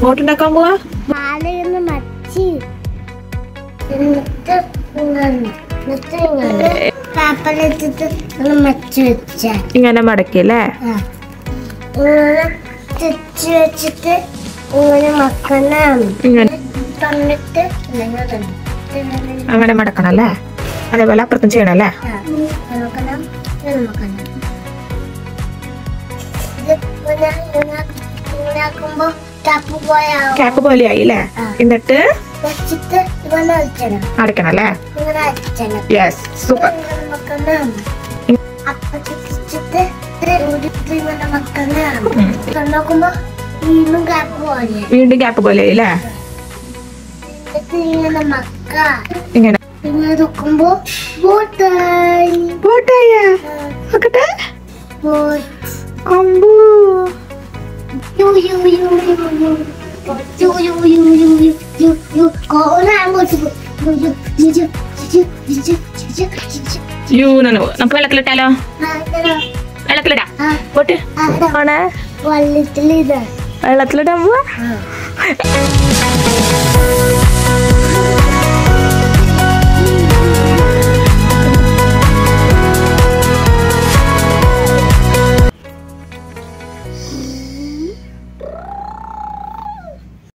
ബോട്ടുണ്ടാക്കാൻ പോവാ ഇങ്ങനെ മടക്കില്ലേ തെച്ച് വെച്ചിട്ട് ഇങ്ങനെ മക്കണം തന്നിട്ട് അങ്ങനെ മടക്കണം അല്ലേ? അതേപോലെ അപ്പുറത്തും ചെയ്യണം അല്ലേ? മടക്കണം മടക്കണം ക്യാപ്പ് പോലെ ആയി അല്ലേ എന്നിട്ട് അടയ്ക്കണം അല്ലേ? യെസ് സൂപ്പർ വീണ്ടും ഗ്യാപ്പ് പോലെ ആയില്ലേ ഇങ്ങനെ യൂ വെള്ളത്തിലിടാ വെള്ളത്തിലിടാ പോവാ